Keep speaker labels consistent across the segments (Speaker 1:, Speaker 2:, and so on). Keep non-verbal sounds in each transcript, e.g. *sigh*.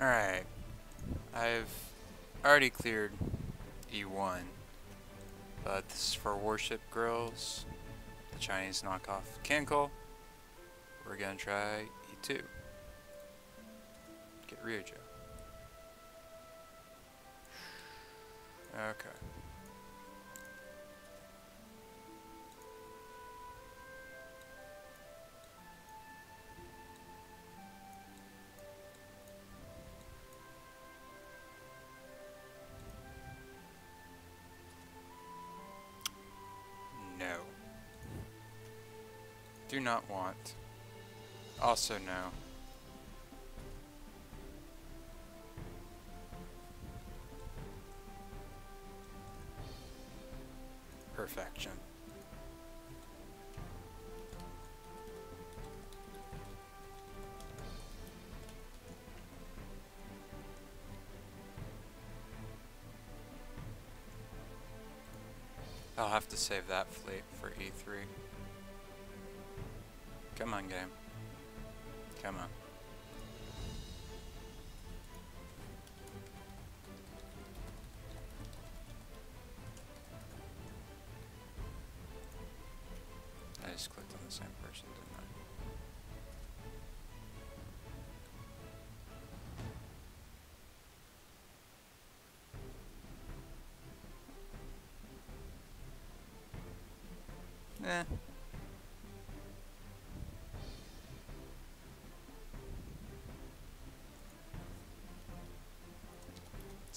Speaker 1: Alright. I've already cleared E1. But this is for Warship Girls, the Chinese knockoff KanColle. We're gonna try E2. Get Ryujo. Okay. Not want. Also no. Perfection. I'll have to save that fleet for E3. Come on, game. Come on.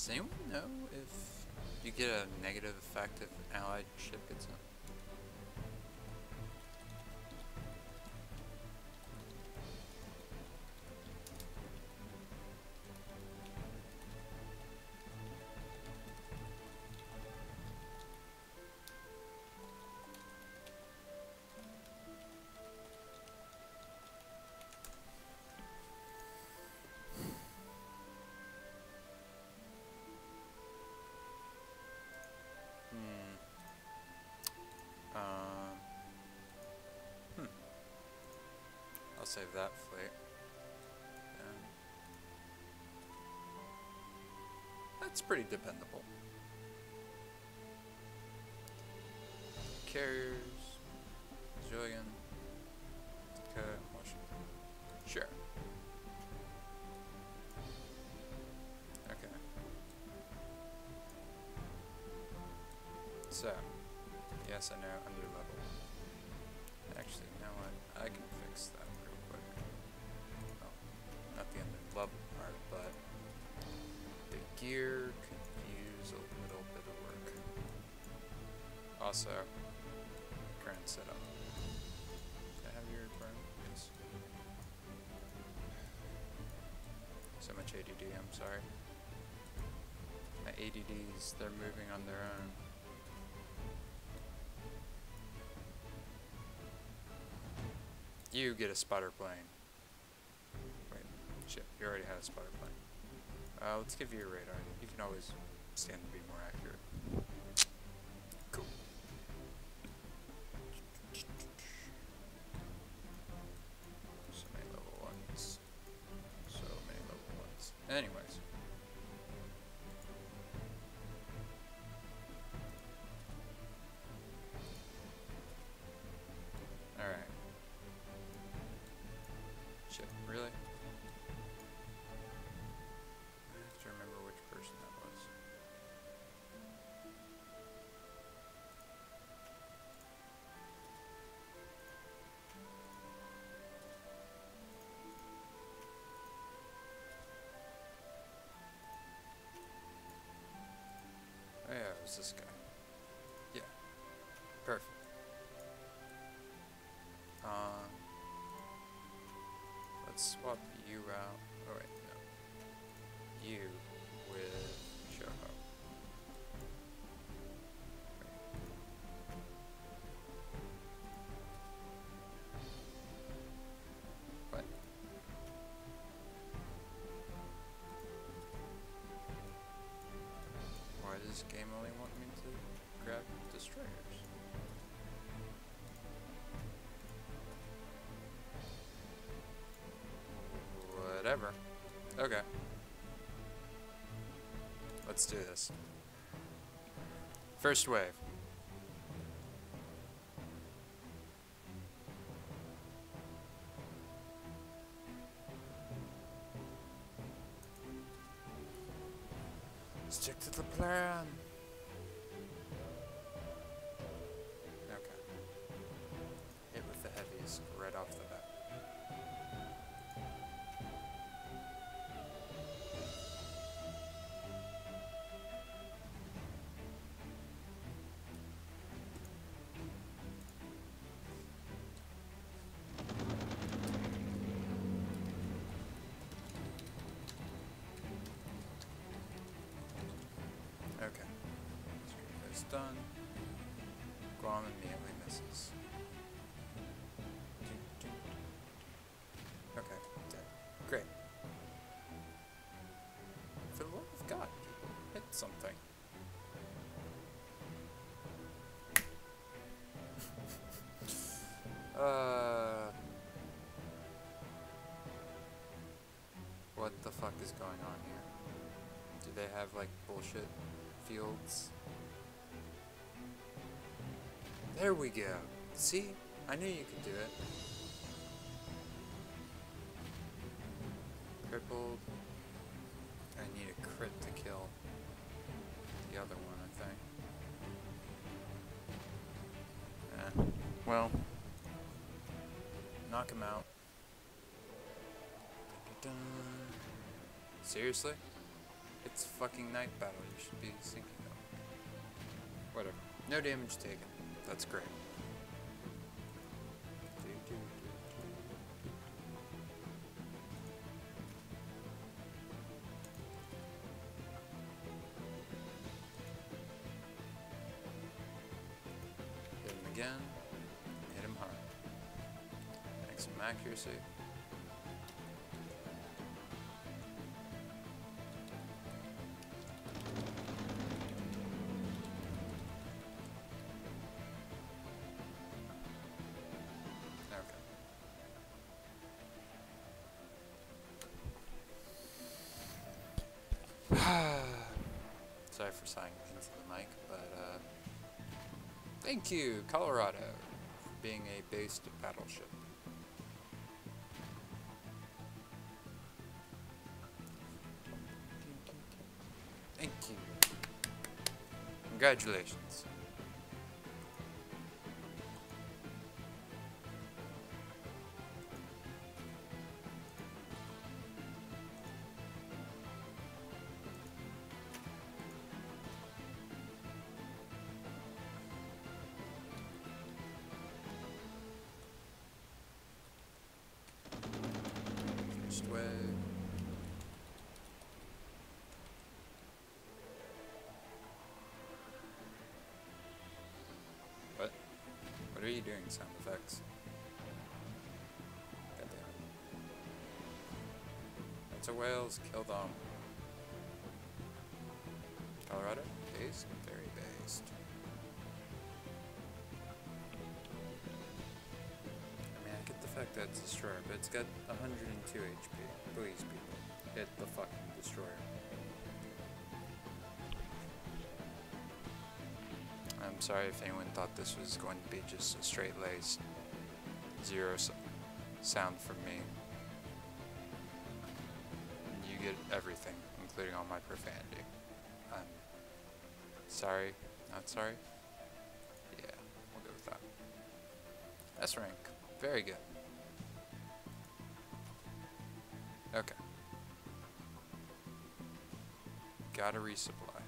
Speaker 1: Does anyone know if you get a negative effect if an allied ship gets in? Save that fleet. Um, that's pretty dependable. Carriers. Zillion. Okay, Washington. Sure. Okay. So, yes, I know, under gear could use a little bit of work. Also, current setup. Can I have your burn? Yes. So much ADD, I'm sorry. My ADDs, they're moving on their own. You get a spotter plane. Wait, shit, you already had a spotter plane. Uh, let's give you a radar. You can always stand to be more Oh yeah. Perfect. Um, let's swap you out. Oh wait, no. You Whatever. Okay. Let's do this. First wave. Stick to the plan. That's done. Guam immediately misses. Okay, dead. Great. For the love of God, hit something. *laughs* uh. What the fuck is going on here? Do they have like bullshit fields? There we go. See? I knew you could do it. Crippled. I need a crit to kill the other one, I think. Eh. Well. Knock him out. Dun-dun-dun. Seriously? It's fucking night battle. You should be sinking them. Whatever. No damage taken. That's great. Hit him again. Hit him hard. Maximum accuracy. For sighing into the mic, but uh, thank you, Colorado, for being a based battleship. Thank you. Congratulations. Doing, sound effects? God damn it. That's a whales, kill them. Colorado? Based? Very based. I mean, I get the fact that it's a destroyer, but it's got 102 HP. Please, people, hit the fucking destroyer. Sorry if anyone thought this was going to be just a straight laced zero sound from me. You get everything, including all my profanity. I'm sorry, not sorry. Yeah, we'll go with that. S rank. Very good. Okay. Gotta resupply.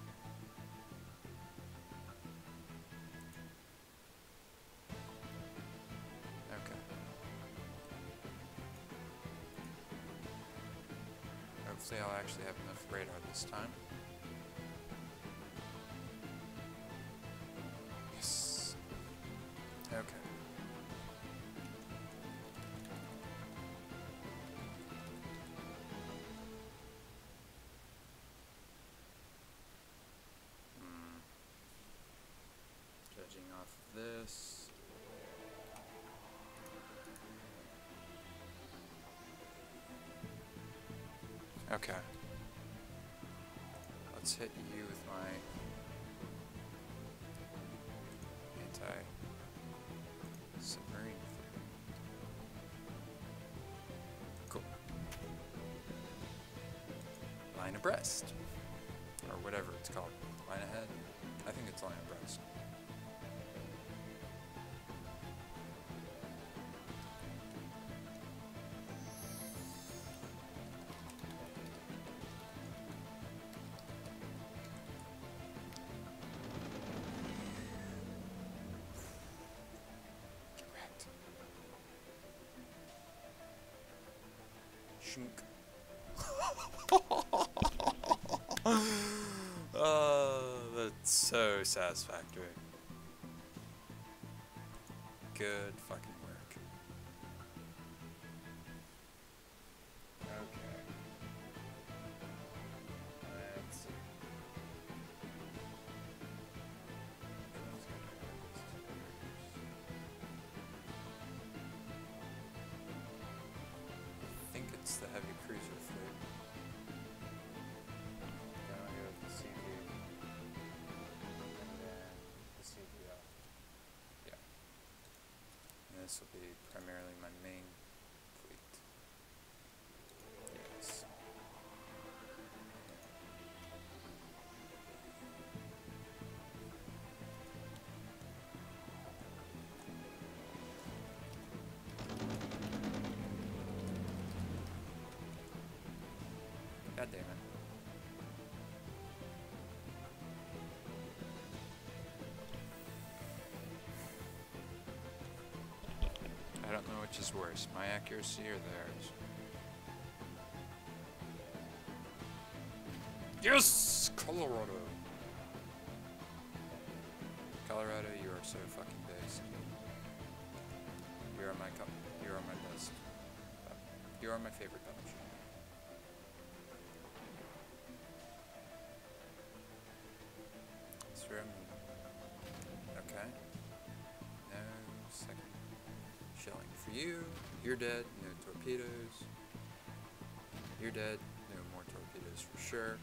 Speaker 1: Radar this time. Yes. Okay. Hmm. Judging off of this. Okay. Let's hit you with my anti submarine flare. Cool. Line abreast. Or whatever it's called. Line ahead? I think it's line abreast. *laughs* Oh, that's so satisfactory. Good fucking this will be primarily my main fleet. Yes. God damn it. Which is worse, my accuracy or theirs. Yes! Colorado! Colorado, you are so fucking based. You are my co- you are my best. You are my favorite battleship. It's room. Okay. No second shelling for you. You're dead. No torpedoes. You're dead. No more torpedoes for sure.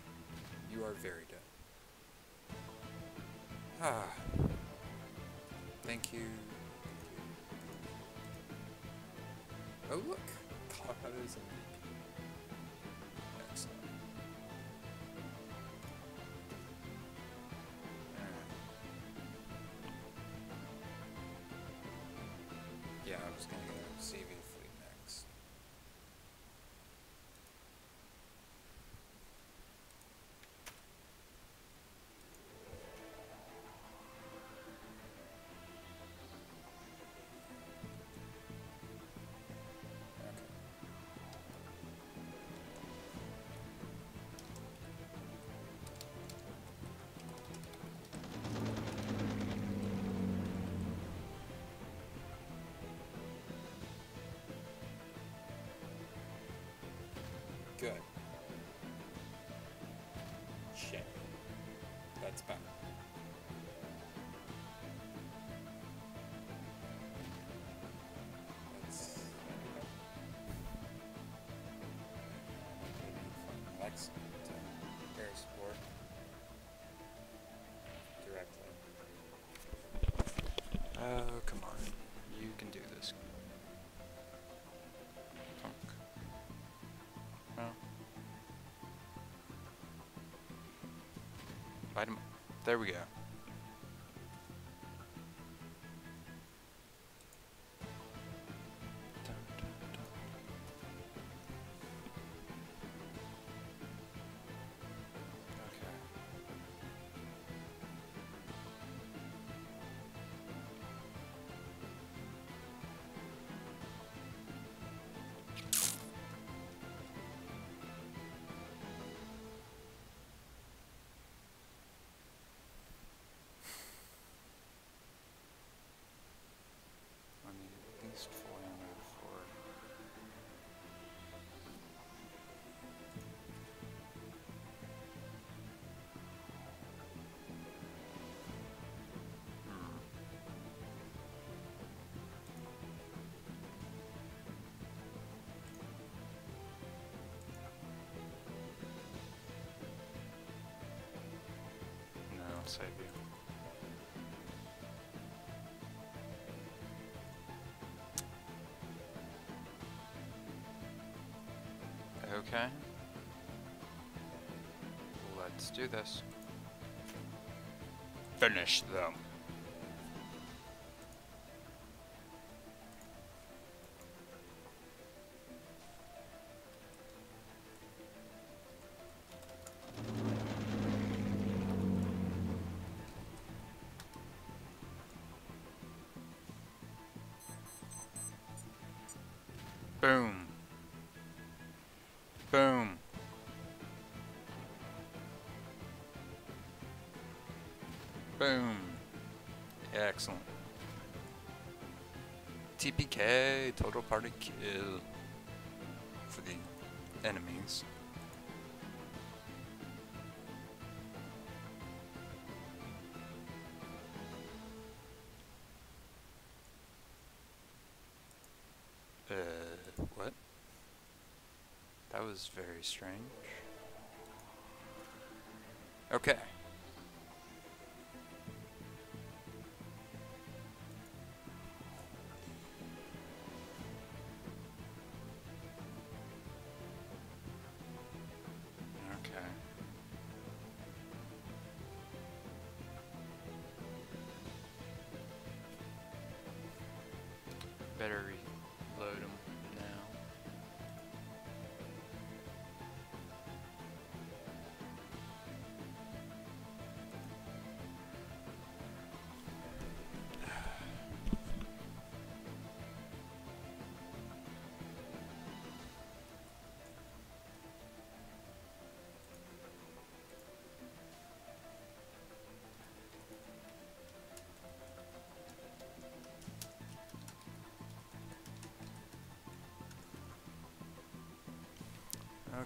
Speaker 1: You are very dead. Ah. Thank you. Oh look, Colorado's in. Good. Shit. That's bad. That's There we go. Save you. Okay. Let's do this. Finish them. Boom. Boom. Boom. Excellent. TPK, total party kill for the enemies. Strange. Okay. Okay. Better reload them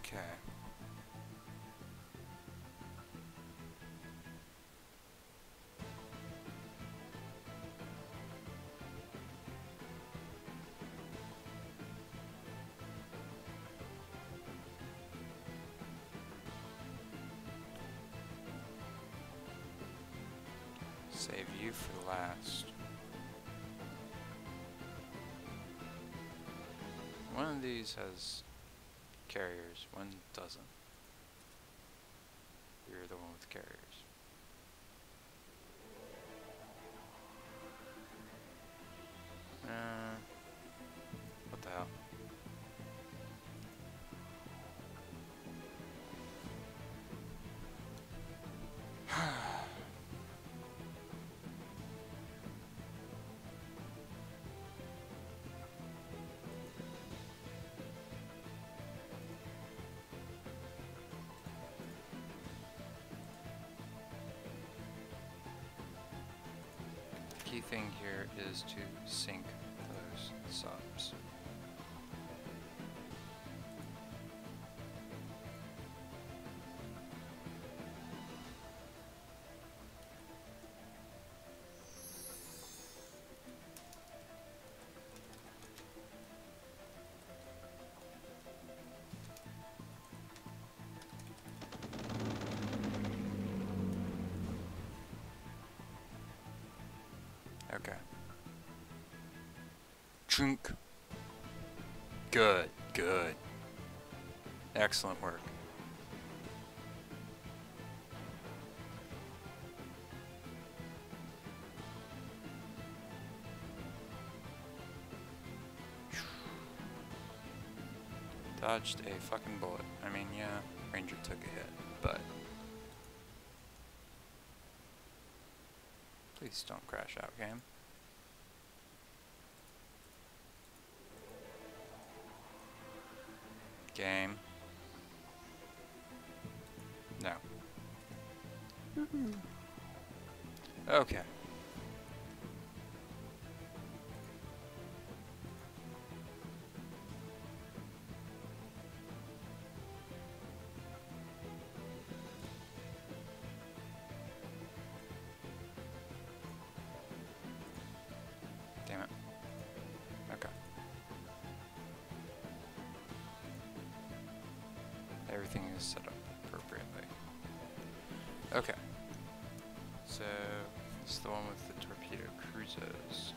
Speaker 1: Okay. Save you for last. One of these has carriers, one doesn't. You're the one with carriers. Key thing here is to sync Good, good. Excellent work. Dodged a fucking bullet. I mean, yeah, Ranger took a hit, but... Please don't crash out. Game. Everything is set up appropriately. Okay. So, it's the one with the torpedo cruisers.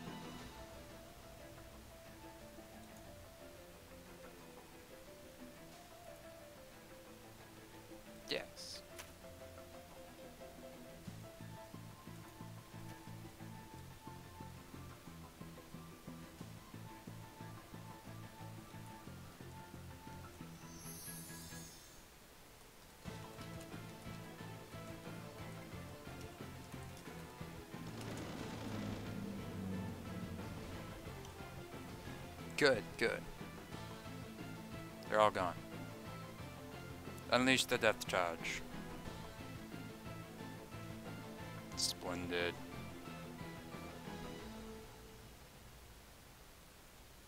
Speaker 1: Good, good. They're all gone. Unleash the death charge. Splendid.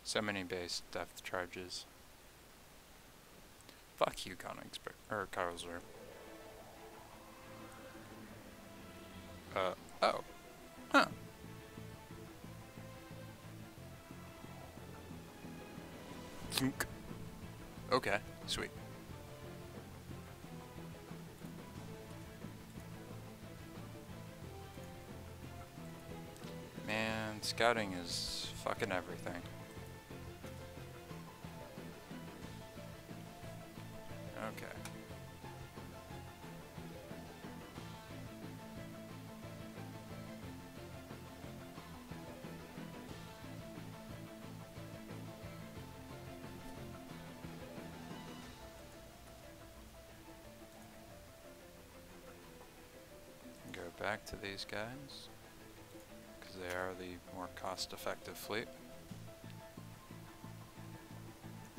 Speaker 1: So many base death charges. Fuck you, Königsberg, or Karlsruhe. Okay, sweet. Man, scouting is fucking everything. Back to these guys because they are the more cost-effective fleet.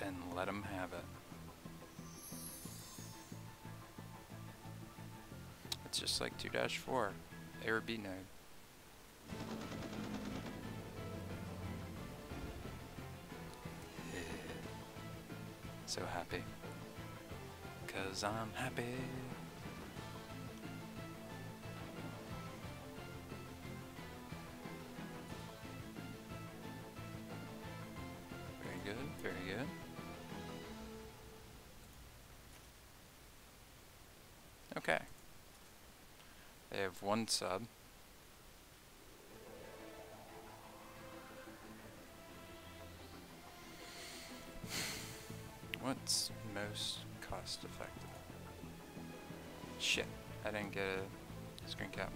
Speaker 1: And let them have it. It's just like 2-4, A or B node. so happy. Cause I'm happy. Have one sub. What's most cost effective? Shit, I didn't get a screen cap.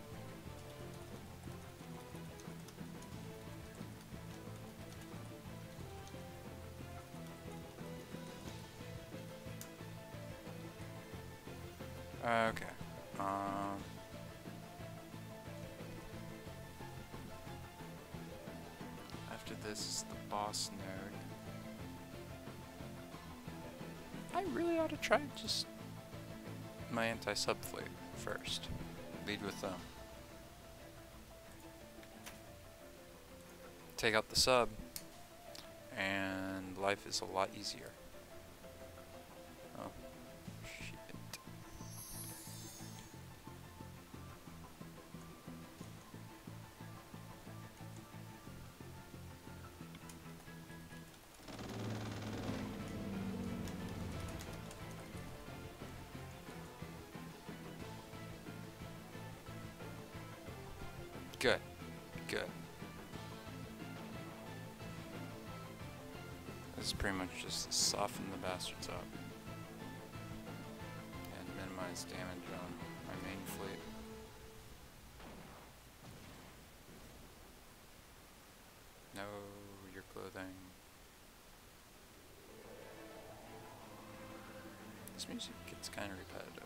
Speaker 1: To try just my anti-sub fleet first. Lead with them. Take out the sub, and life is a lot easier. Good. Good. This is pretty much just to soften the bastards up. And minimize damage on my main fleet. No, your clothing. This music gets kind of repetitive.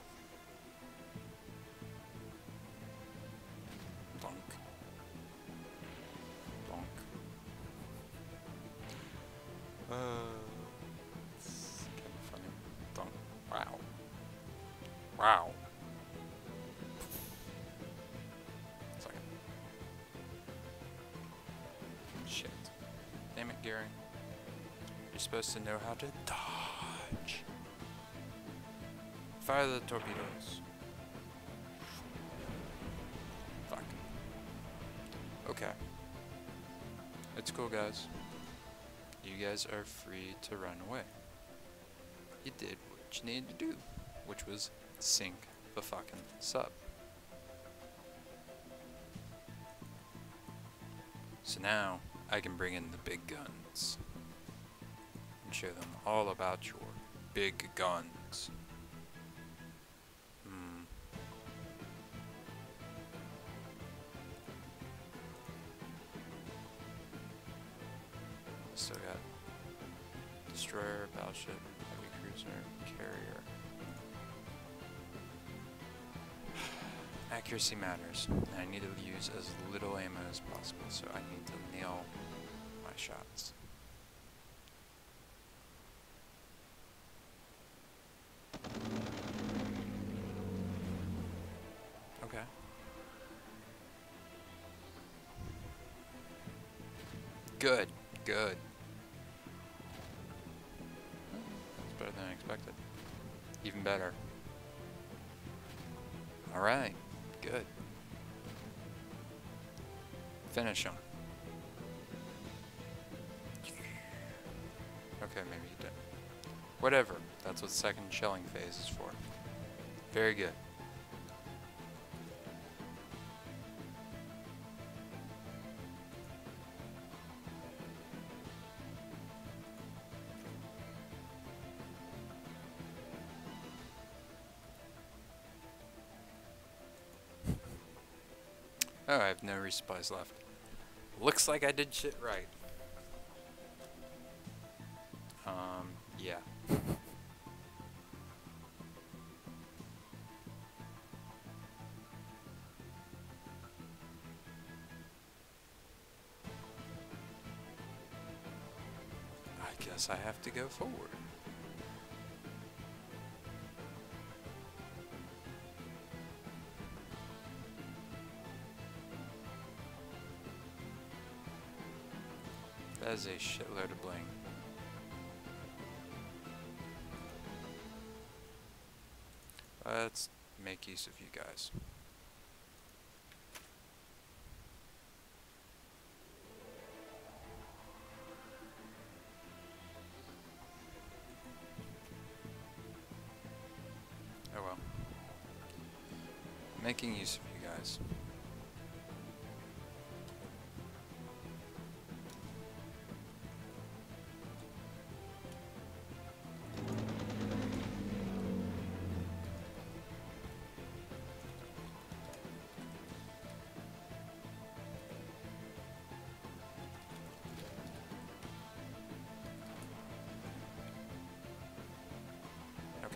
Speaker 1: Wow. Second. Shit. Damn it, Gary. You're supposed to know how to dodge. Fire the torpedoes. Fuck. Okay. It's cool, guys. You guys are free to run away. You did what you needed to do, which was sink the fucking sub. So now I can bring in the big guns and show them all about your big guns. Accuracy matters, and I need to use as little ammo as possible, so I need to nail my shots. Okay. Good, good. That's better than I expected. Even better. Alright, good. Finish him. Okay, maybe you did. Whatever. That's what second shelling phase is for. Very good. Have no resupplies left. Looks like I did shit right. Um, yeah. *laughs* I guess I have to go forward. That is a shitload of bling. Let's make use of you guys.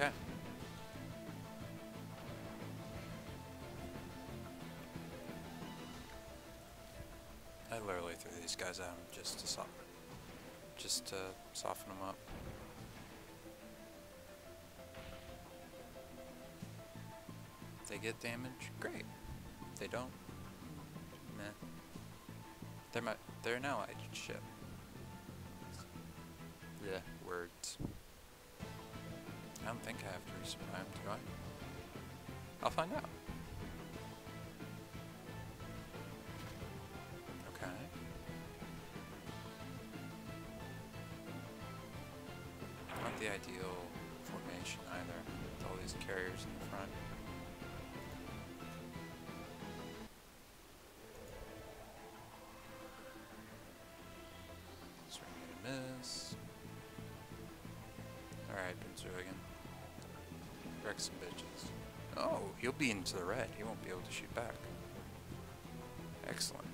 Speaker 1: Okay. I literally threw these guys out just to soften, just to soften them up. They get damage, great. They don't, meh. They're my, they're an allied ship. Yeah, words. I don't think I have to them, do I? I'll find out. Okay. Not the ideal formation either, with all these carriers in the front. A miss. Alright, Benzoigan. Wreck some bitches. Oh, he'll be into the red. He won't be able to shoot back. Excellent.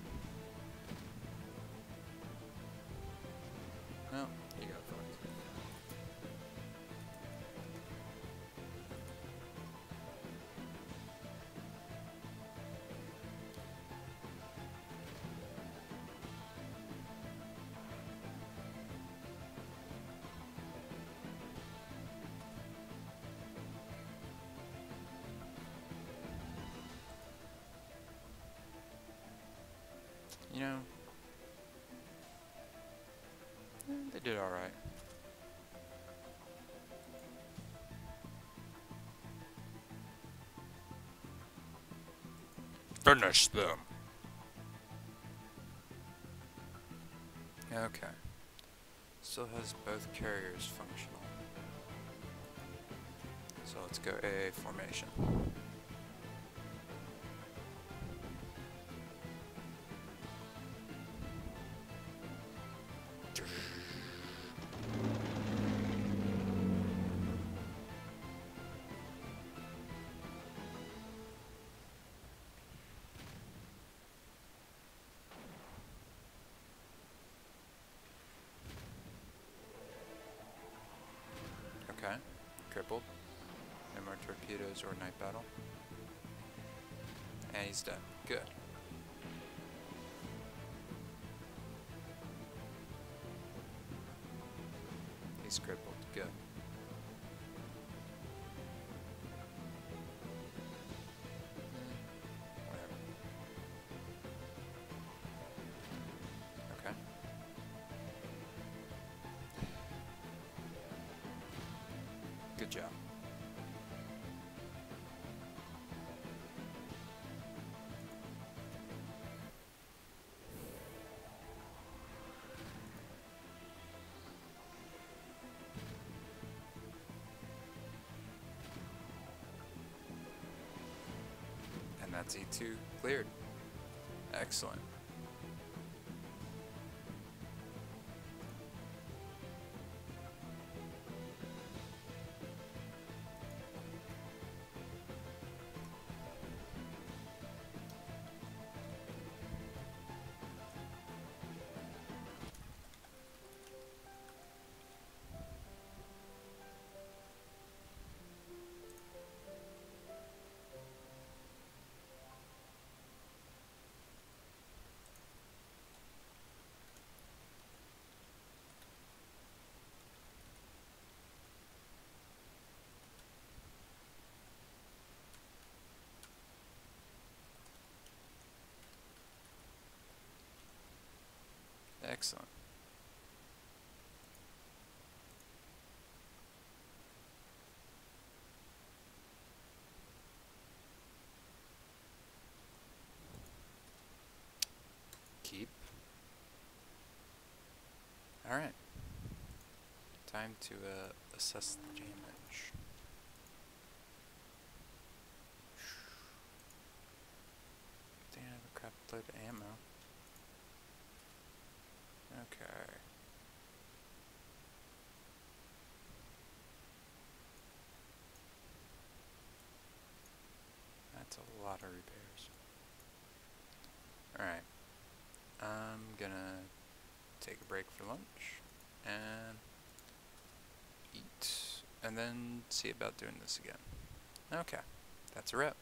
Speaker 1: You know, they did alright. Finish them. Okay. Still has both carriers functional. So let's go AA formation. Torpedoes or night battle. And he's done. Good. He's crippled. Good. Hmm. Okay. Good job. And that's E2 cleared. Excellent. Excellent. Keep. Alright. Time to uh, assess the damage. A crap load ammo. Okay. That's a lot of repairs. Alright. I'm gonna take a break for lunch and eat and then see about doing this again. Okay. That's a wrap.